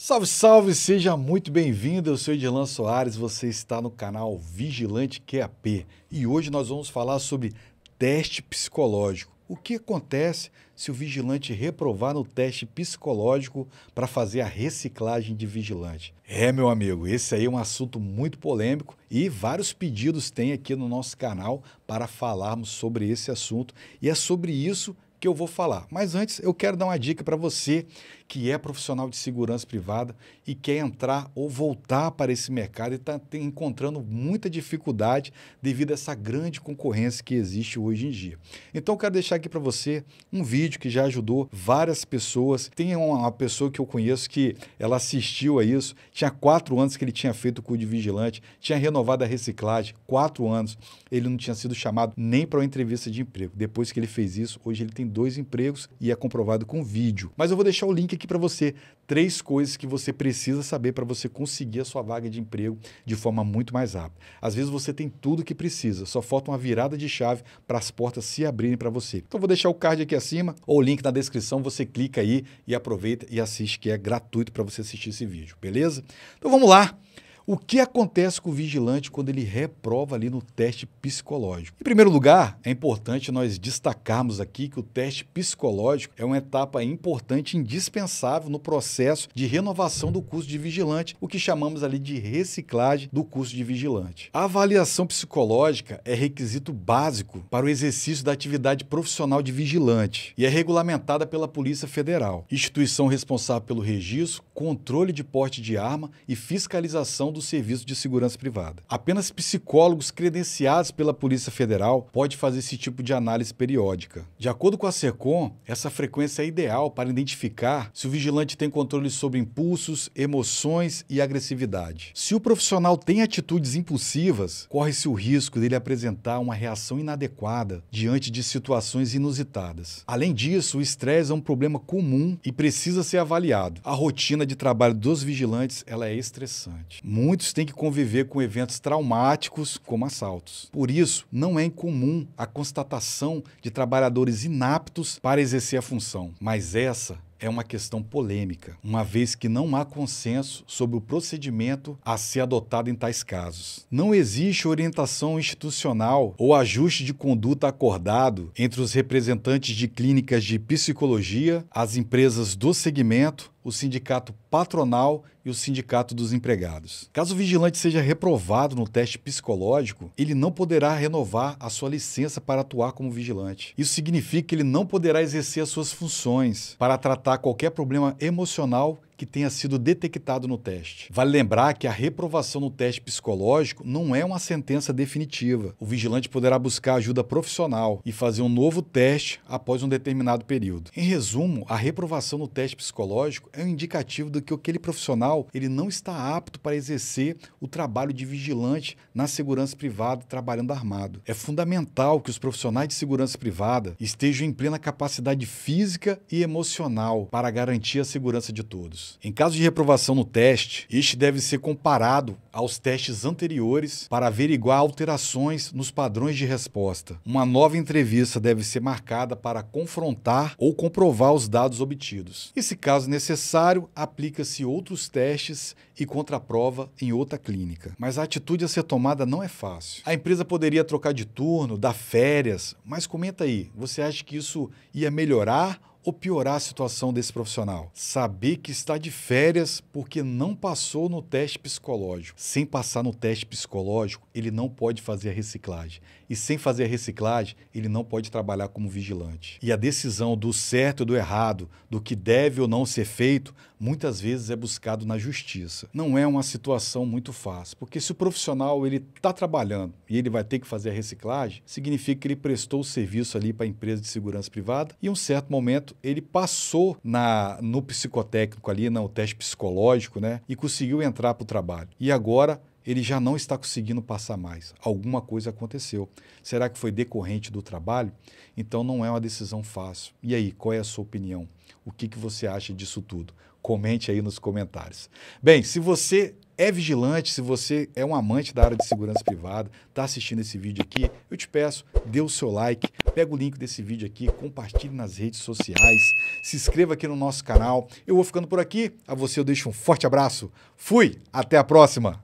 Salve, salve, seja muito bem-vindo. Eu sou Edilan Soares, você está no canal Vigilante QAP e hoje nós vamos falar sobre teste psicológico. O que acontece se o vigilante reprovar no teste psicológico para fazer a reciclagem de vigilante? É, meu amigo, esse aí é um assunto muito polêmico e vários pedidos tem aqui no nosso canal para falarmos sobre esse assunto e é sobre isso que eu vou falar. Mas antes, eu quero dar uma dica para você que é profissional de segurança privada e quer entrar ou voltar para esse mercado e está encontrando muita dificuldade devido a essa grande concorrência que existe hoje em dia. Então, eu quero deixar aqui para você um vídeo que já ajudou várias pessoas. Tem uma pessoa que eu conheço que ela assistiu a isso, tinha quatro anos que ele tinha feito o curso de vigilante, tinha renovado a reciclagem, quatro anos, ele não tinha sido chamado nem para uma entrevista de emprego. Depois que ele fez isso, hoje ele tem dois empregos e é comprovado com vídeo. Mas eu vou deixar o link aqui para você três coisas que você precisa saber para você conseguir a sua vaga de emprego de forma muito mais rápida. Às vezes você tem tudo que precisa, só falta uma virada de chave para as portas se abrirem para você. Então vou deixar o card aqui acima ou o link na descrição, você clica aí e aproveita e assiste que é gratuito para você assistir esse vídeo, beleza? Então vamos lá. O que acontece com o vigilante quando ele reprova ali no teste psicológico? Em primeiro lugar, é importante nós destacarmos aqui que o teste psicológico é uma etapa importante indispensável no processo de renovação do curso de vigilante, o que chamamos ali de reciclagem do curso de vigilante. A avaliação psicológica é requisito básico para o exercício da atividade profissional de vigilante e é regulamentada pela Polícia Federal, instituição responsável pelo registro, controle de porte de arma e fiscalização do do Serviço de Segurança Privada. Apenas psicólogos credenciados pela Polícia Federal podem fazer esse tipo de análise periódica. De acordo com a SECOM, essa frequência é ideal para identificar se o vigilante tem controle sobre impulsos, emoções e agressividade. Se o profissional tem atitudes impulsivas, corre-se o risco dele apresentar uma reação inadequada diante de situações inusitadas. Além disso, o estresse é um problema comum e precisa ser avaliado. A rotina de trabalho dos vigilantes ela é estressante muitos têm que conviver com eventos traumáticos, como assaltos. Por isso, não é incomum a constatação de trabalhadores inaptos para exercer a função, mas essa é uma questão polêmica, uma vez que não há consenso sobre o procedimento a ser adotado em tais casos. Não existe orientação institucional ou ajuste de conduta acordado entre os representantes de clínicas de psicologia, as empresas do segmento, o sindicato patronal e o sindicato dos empregados. Caso o vigilante seja reprovado no teste psicológico, ele não poderá renovar a sua licença para atuar como vigilante. Isso significa que ele não poderá exercer as suas funções para tratar qualquer problema emocional que tenha sido detectado no teste. Vale lembrar que a reprovação no teste psicológico não é uma sentença definitiva. O vigilante poderá buscar ajuda profissional e fazer um novo teste após um determinado período. Em resumo, a reprovação no teste psicológico é um indicativo de que aquele profissional ele não está apto para exercer o trabalho de vigilante na segurança privada trabalhando armado. É fundamental que os profissionais de segurança privada estejam em plena capacidade física e emocional para garantir a segurança de todos. Em caso de reprovação no teste, este deve ser comparado aos testes anteriores para averiguar alterações nos padrões de resposta. Uma nova entrevista deve ser marcada para confrontar ou comprovar os dados obtidos. E, se caso necessário, aplica-se outros testes e contraprova em outra clínica. Mas a atitude a ser tomada não é fácil. A empresa poderia trocar de turno, dar férias, mas comenta aí, você acha que isso ia melhorar ou piorar a situação desse profissional? Saber que está de férias porque não passou no teste psicológico. Sem passar no teste psicológico, ele não pode fazer a reciclagem. E sem fazer a reciclagem, ele não pode trabalhar como vigilante. E a decisão do certo e do errado, do que deve ou não ser feito, muitas vezes é buscado na justiça. Não é uma situação muito fácil, porque se o profissional ele está trabalhando e ele vai ter que fazer a reciclagem, significa que ele prestou o serviço ali para a empresa de segurança privada e em um certo momento ele passou na, no psicotécnico ali, no teste psicológico, né? E conseguiu entrar para o trabalho. E agora ele já não está conseguindo passar mais. Alguma coisa aconteceu. Será que foi decorrente do trabalho? Então não é uma decisão fácil. E aí, qual é a sua opinião? O que, que você acha disso tudo? Comente aí nos comentários. Bem, se você é vigilante, se você é um amante da área de segurança privada, está assistindo esse vídeo aqui, eu te peço, dê o seu like, pega o link desse vídeo aqui, compartilhe nas redes sociais, se inscreva aqui no nosso canal. Eu vou ficando por aqui, a você eu deixo um forte abraço. Fui, até a próxima!